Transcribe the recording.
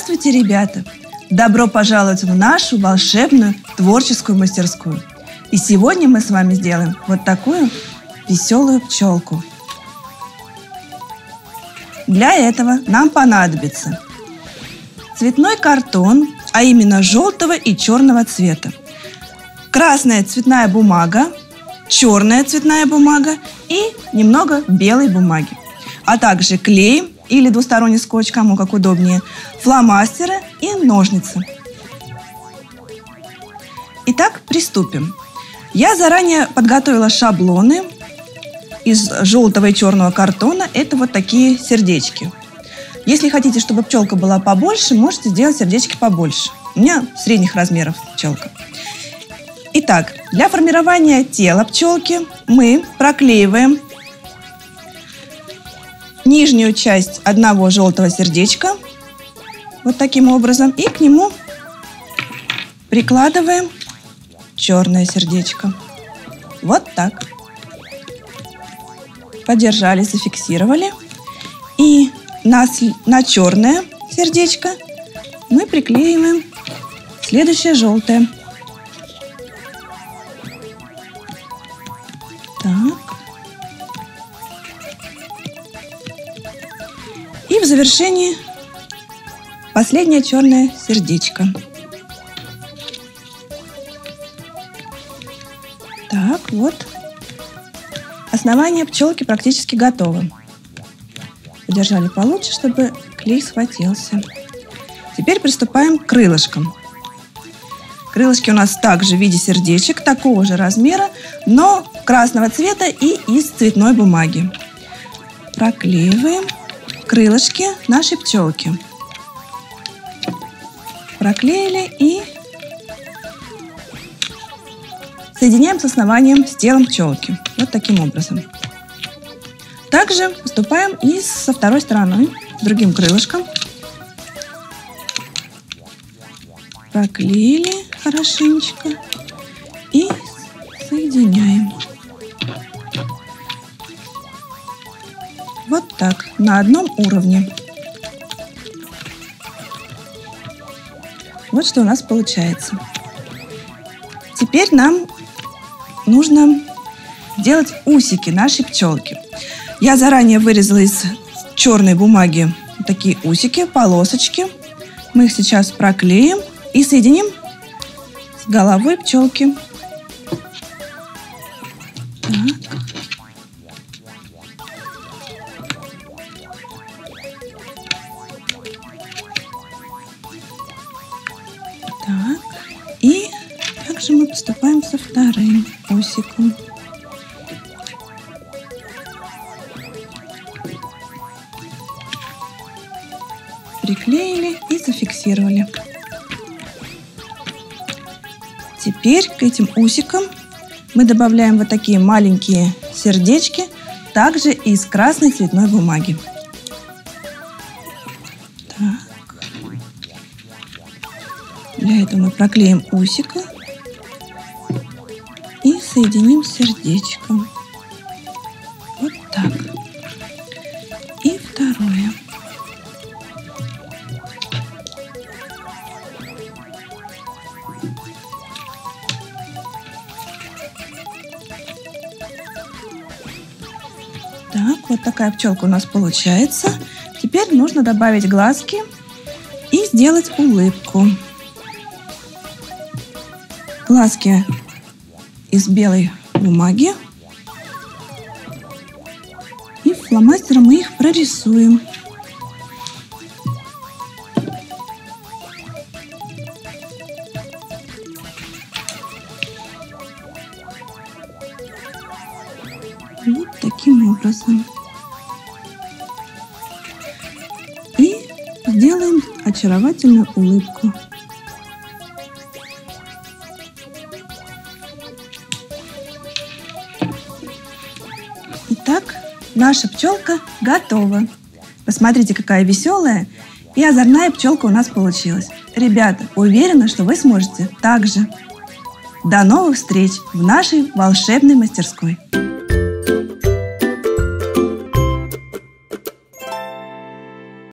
Здравствуйте, ребята! Добро пожаловать в нашу волшебную творческую мастерскую. И сегодня мы с вами сделаем вот такую веселую пчелку. Для этого нам понадобится цветной картон, а именно желтого и черного цвета, красная цветная бумага, черная цветная бумага и немного белой бумаги, а также клей или двусторонний скотч, кому как удобнее, фломастеры и ножницы. Итак, приступим. Я заранее подготовила шаблоны из желтого и черного картона. Это вот такие сердечки. Если хотите, чтобы пчелка была побольше, можете сделать сердечки побольше. У меня средних размеров пчелка. Итак, для формирования тела пчелки мы проклеиваем нижнюю часть одного желтого сердечка вот таким образом и к нему прикладываем черное сердечко. Вот так. Подержали, зафиксировали. И на, на черное сердечко мы приклеиваем следующее желтое. Так. В завершении последнее черное сердечко. Так, вот. Основание пчелки практически готово. Подержали получше, чтобы клей схватился. Теперь приступаем к крылышкам. Крылышки у нас также в виде сердечек, такого же размера, но красного цвета и из цветной бумаги. Проклеиваем крылышки нашей пчелки. Проклеили и соединяем с основанием с телом пчелки. Вот таким образом. Также поступаем и со второй стороной, с другим крылышком. Проклеили хорошенечко и соединяем. Вот так, на одном уровне. Вот что у нас получается. Теперь нам нужно делать усики нашей пчелки. Я заранее вырезала из черной бумаги такие усики, полосочки. Мы их сейчас проклеим и соединим с головой пчелки. Так. Так. И также мы поступаем со вторым усиком. приклеили и зафиксировали. Теперь к этим усикам мы добавляем вот такие маленькие сердечки, также из красной цветной бумаги. Для этого мы проклеим усика и соединим сердечком. Вот так. И второе. Так, вот такая пчелка у нас получается. Теперь нужно добавить глазки и сделать улыбку. Глазки из белой бумаги. И фломастером мы их прорисуем. Вот таким образом. И сделаем очаровательную улыбку. Итак, наша пчелка готова. Посмотрите, какая веселая и озорная пчелка у нас получилась. Ребята, уверена, что вы сможете так же. До новых встреч в нашей волшебной мастерской.